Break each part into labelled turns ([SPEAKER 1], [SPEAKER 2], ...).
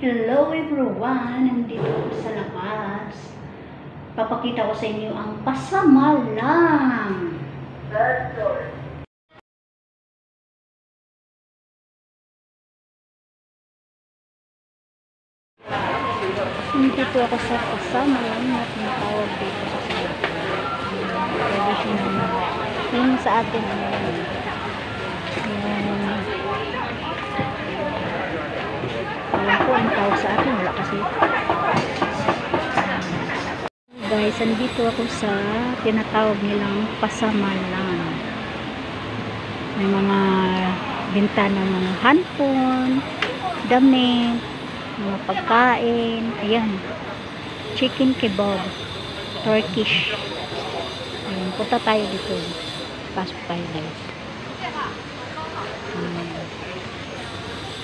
[SPEAKER 1] Hello everyone! Nandito ako sa labas. Papakita ko sa inyo ang pasamalang. Nandito ako sa pasamalang na tinatawag dito sa Singapore. Traditional na. Yung sa atin, yun? Yung Alam ko ang tawag sa akin, wala kasi. Andito ako sa tinatawag nilang pasamalan. May mga bintana ng handphone, damit, mga pagkain, ayan. Chicken kebab, Turkish. Ayan, punta tayo dito. Pasok tayo guys.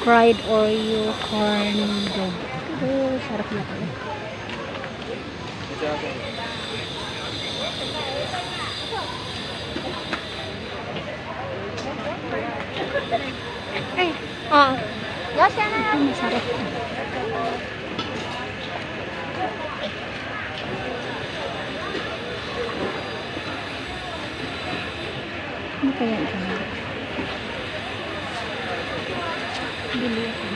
[SPEAKER 1] Fried Oreo corn dog. Ito, sarap na pala. 嗯
[SPEAKER 2] 好哎啊要先来啊嗯。好
[SPEAKER 3] 的那好的谢
[SPEAKER 1] 你嗯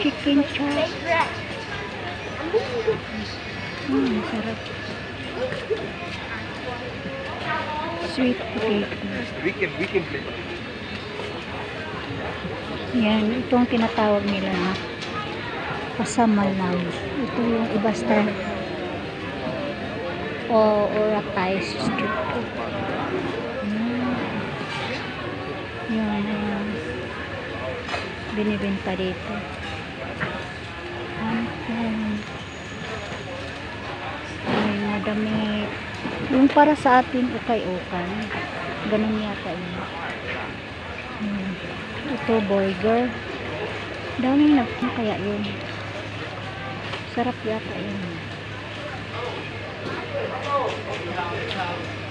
[SPEAKER 1] Chicken chop. Hmm, sarap. Sweet potato.
[SPEAKER 3] weekend weekend play
[SPEAKER 1] Yan, itong tinatawag nila na pasamalam. Ito yung iba style o Oratay Street Food. Yan. Yan, yan. Binibenta dito. Ayan. May mga damit. Yung para sa atin, ukay-ukay. Ganun yata yun. Hmm. Ito, burger. Daming nag ano kaya yun. Sarap yata yun.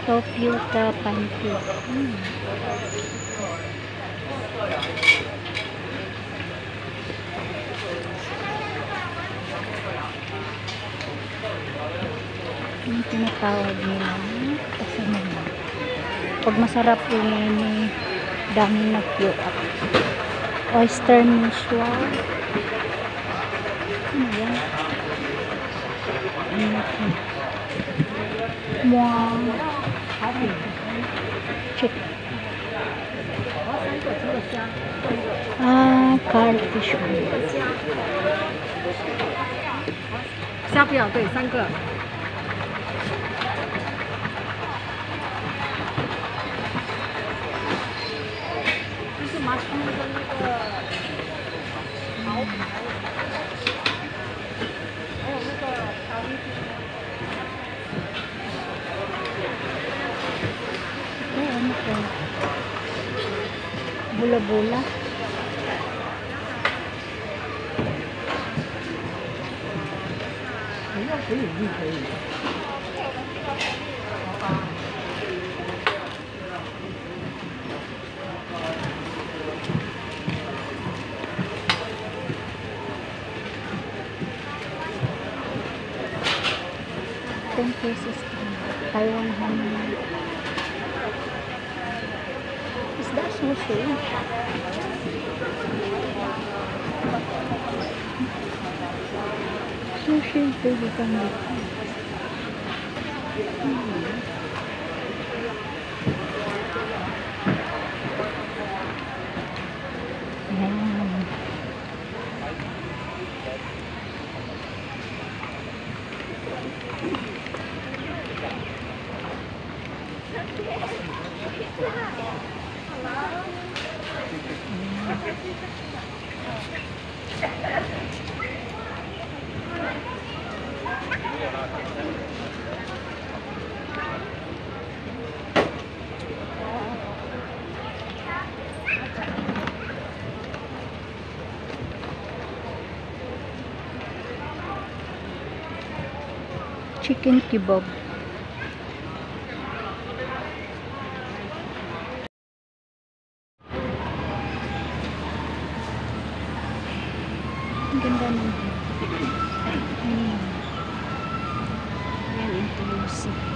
[SPEAKER 1] Topyuta panty. Hmm. Yung tinatawag nila kasama na. Pag masarap yung may daming nag-queue up. Oyster miswa. Ano yan? Ano ito? Muang. Chick. Ah, carfish oil.
[SPEAKER 4] 虾不要，对，三个。 就是麻薯
[SPEAKER 1] Bula-bula. Ten pesos. Taiwan honey. Is that sushi? Sushi, pwede kang Chicken kebab. Ang ganda ng Ayan. Ayan, inclusive.